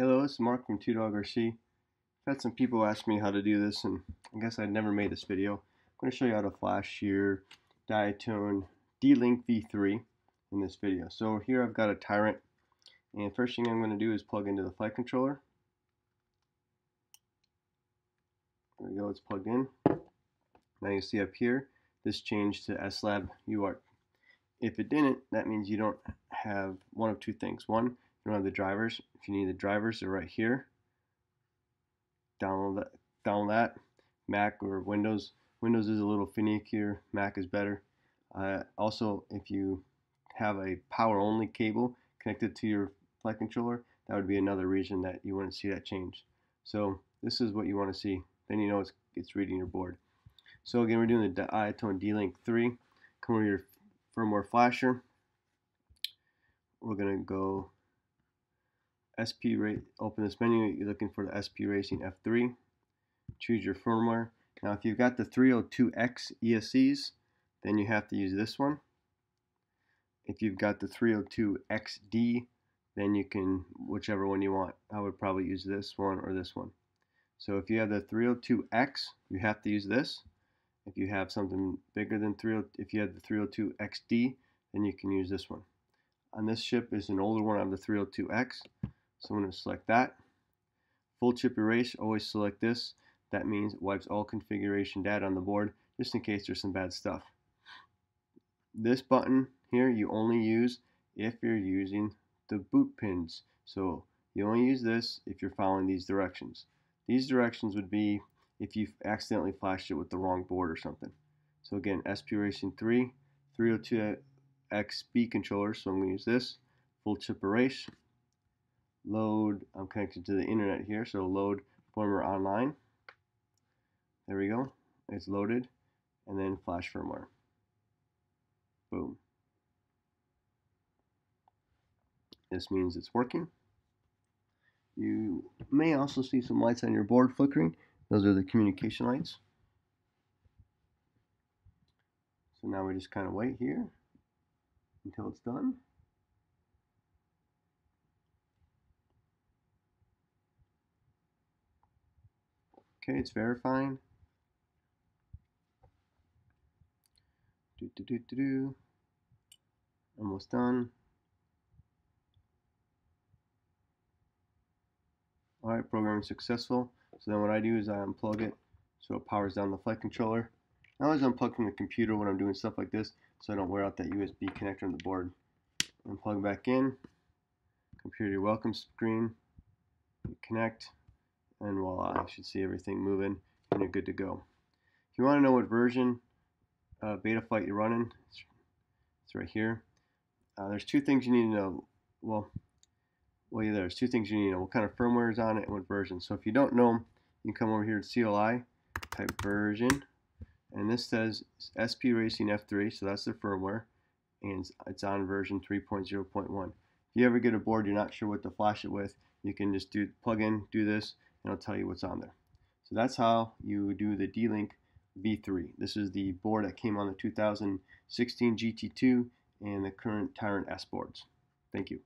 Hello, it's Mark from Two Dog RC. I've had some people ask me how to do this, and I guess I'd never made this video. I'm going to show you how to flash your Diatone D-Link V3 in this video. So here I've got a Tyrant, and first thing I'm going to do is plug into the flight controller. There we go, it's plugged in. Now you see up here, this changed to SLab UART. If it didn't, that means you don't have one of two things. One, you don't have the drivers. If you need the drivers, they're right here. Download that. Download that. Mac or Windows. Windows is a little finickier. Mac is better. Uh, also, if you have a power-only cable connected to your flight controller, that would be another reason that you wouldn't see that change. So this is what you want to see. Then you know it's, it's reading your board. So again, we're doing the Diatone D-Link 3. Come over your firmware flasher. We're going to go SP rate, open this menu, you're looking for the SP Racing F3. Choose your firmware. Now if you've got the 302X ESCs, then you have to use this one. If you've got the 302XD, then you can, whichever one you want. I would probably use this one or this one. So if you have the 302X, you have to use this. If you have something bigger than 30, if you have the 302XD, then you can use this one. On this ship is an older one, have the 302X. So I'm going to select that. Full chip erase, always select this. That means it wipes all configuration data on the board just in case there's some bad stuff. This button here you only use if you're using the boot pins. So you only use this if you're following these directions. These directions would be if you accidentally flashed it with the wrong board or something. So again, SP Racing 3, 302XB controller, so I'm going to use this. Full chip erase, load, I'm connected to the internet here, so load firmware online. There we go, it's loaded, and then flash firmware. Boom. This means it's working. You may also see some lights on your board flickering. Those are the communication lights. So now we just kind of wait here until it's done. Okay, it's verifying. Do, do, do, do, do. Almost done. Alright, programming successful. So then what I do is I unplug it so it powers down the flight controller. I always unplug from the computer when I'm doing stuff like this so I don't wear out that USB connector on the board. Unplug back in. Computer welcome screen. Connect and voila, you should see everything moving and you're good to go. If you want to know what version uh, Betaflight you're running, it's, it's right here. Uh, there's two things you need to know. Well, well, yeah, there's two things you need to know. What kind of firmware is on it and what version. So if you don't know, you can come over here to CLI, type version, and this says SP Racing F3, so that's the firmware, and it's on version 3.0.1. If you ever get a board you're not sure what to flash it with, you can just do plug in, do this, and it'll tell you what's on there. So that's how you do the D-Link V3. This is the board that came on the 2016 GT2 and the current Tyrant S boards. Thank you.